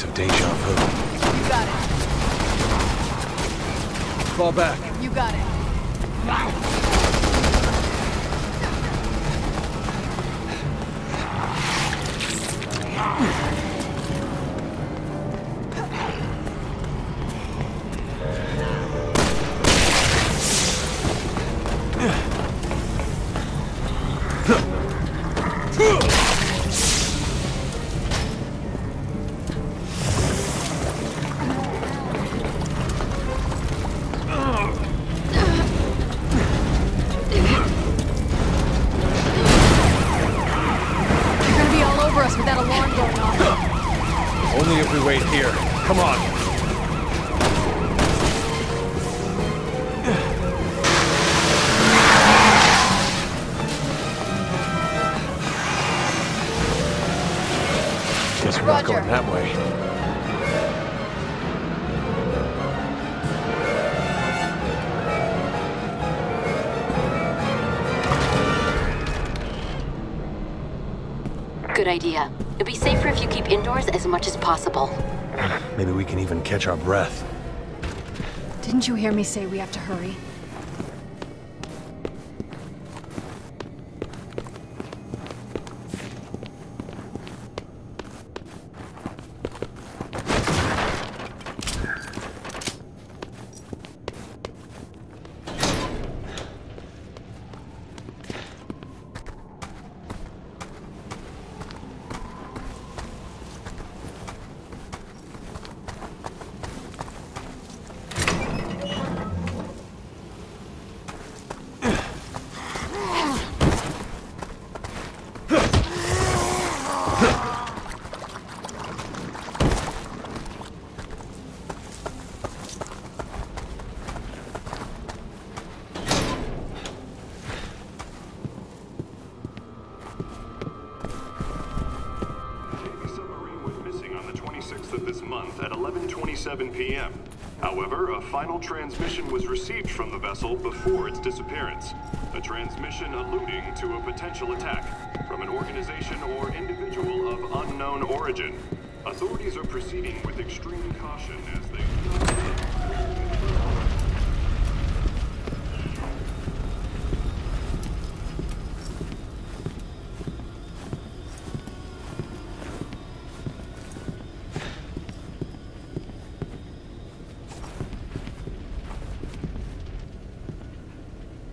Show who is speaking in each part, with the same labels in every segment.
Speaker 1: bad case of deja vu.
Speaker 2: You got it.
Speaker 1: Fall back.
Speaker 2: You got it. They're going
Speaker 1: that way.
Speaker 3: Good idea. It'll be safer if you keep indoors as much as possible.
Speaker 1: Maybe we can even catch our breath.
Speaker 2: Didn't you hear me say we have to hurry?
Speaker 4: 11:27 p.m. However, a final transmission was received from the vessel before its disappearance. A transmission alluding to a potential attack from an organization or individual of unknown origin. Authorities are proceeding with extreme caution as they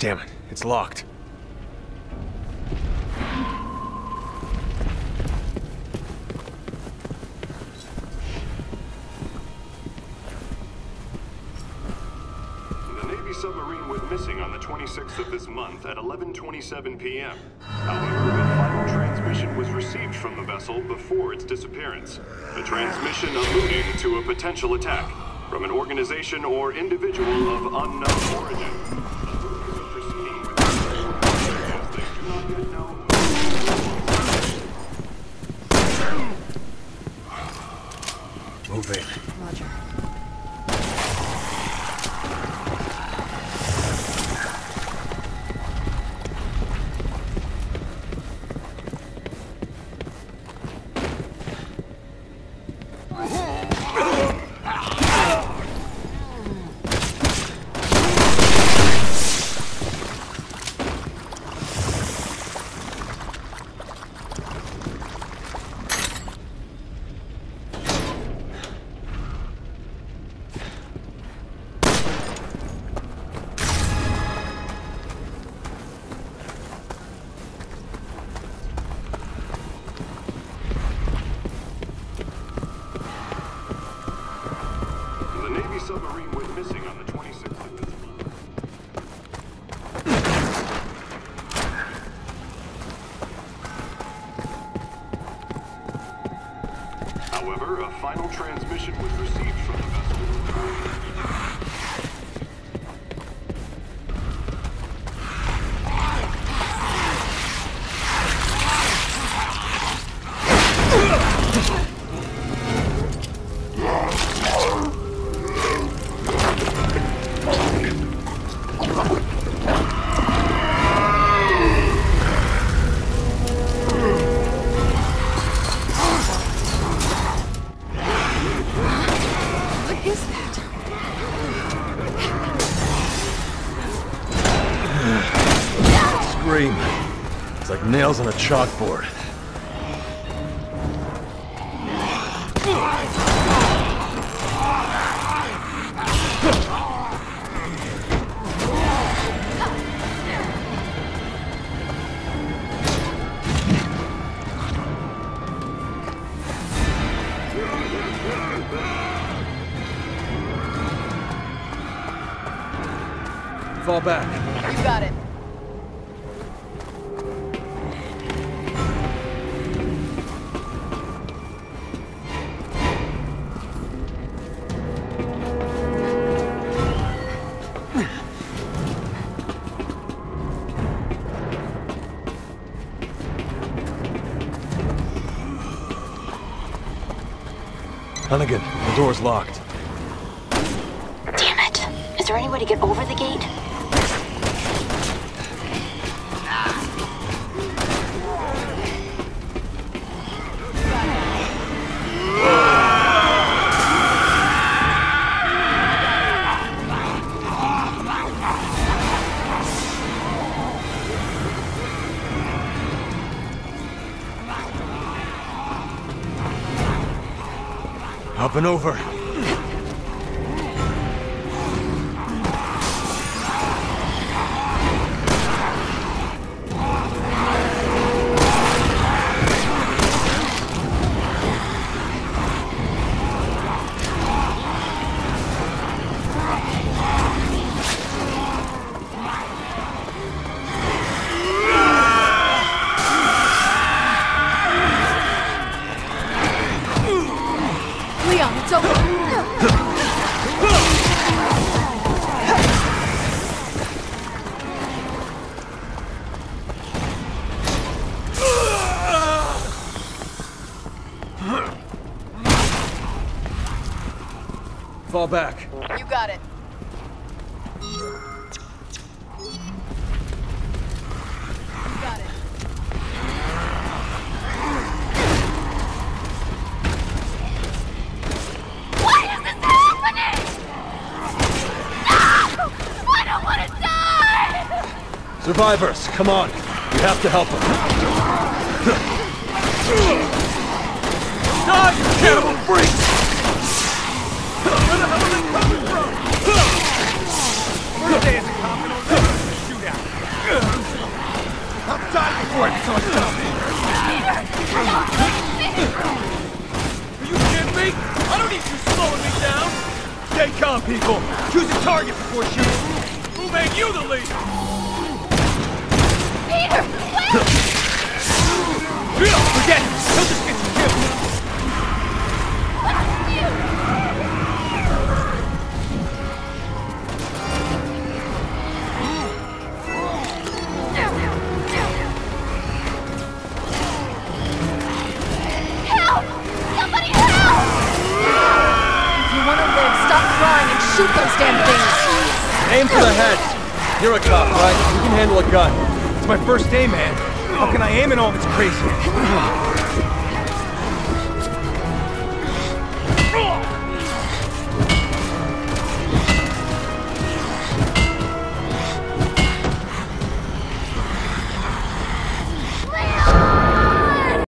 Speaker 1: Damn it, it's locked.
Speaker 4: The Navy submarine went missing on the 26th of this month at 11:27 p.m. However, a final transmission was received from the vessel before its disappearance. A transmission alluding to a potential attack from an organization or individual of unknown origin.
Speaker 1: Move in.
Speaker 2: Roger.
Speaker 4: Final transmission was received.
Speaker 1: Nails on a chalkboard. Fall back.
Speaker 2: You got it.
Speaker 1: Hunnigan, the door's locked.
Speaker 3: Damn it. Is there any way to get over the gate?
Speaker 1: Over. Fall back.
Speaker 2: You got it. You got it.
Speaker 5: Why is this happening? No! I don't want to die!
Speaker 1: Survivors, come on. We have to help them. Die, you cannibal freaks! I'll die before I become a cop. Are you kidding me? I don't need you slowing me down. Stay calm, people. Choose a target before shooting. Who made you the leader?
Speaker 5: Peter!
Speaker 1: Forget it! He'll just get you killed! You can handle a gun. It's my first day, man. How can I aim in all this crazy?